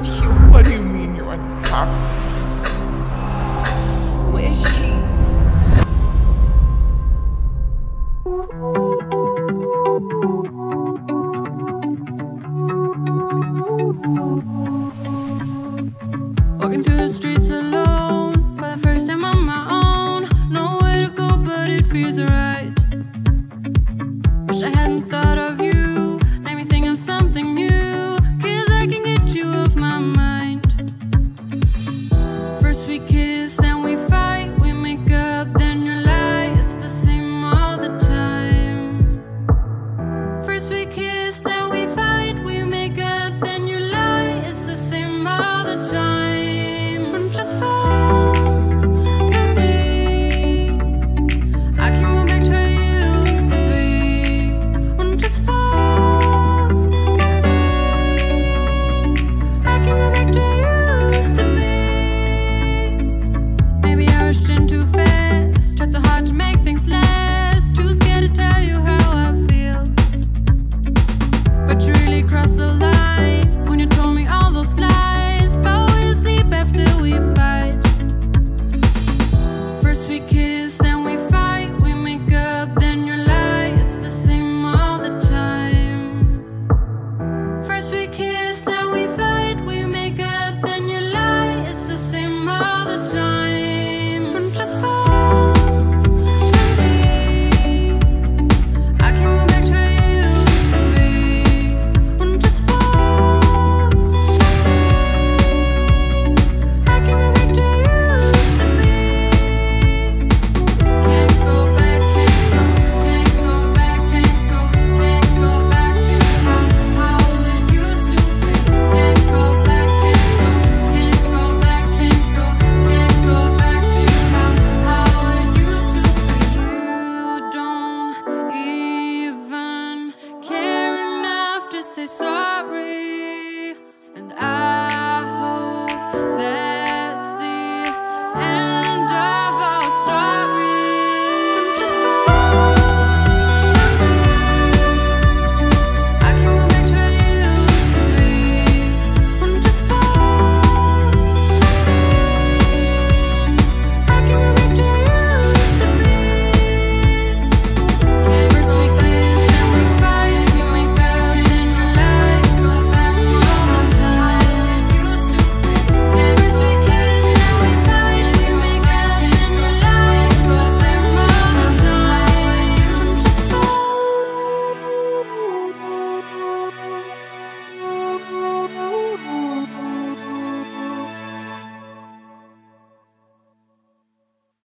at you. What do you mean you're unhappy? Who is she? Walking through the streets alone for the first time on my own. Nowhere to go, but it feels alright. Wish I hadn't thought of you rustle say sorry.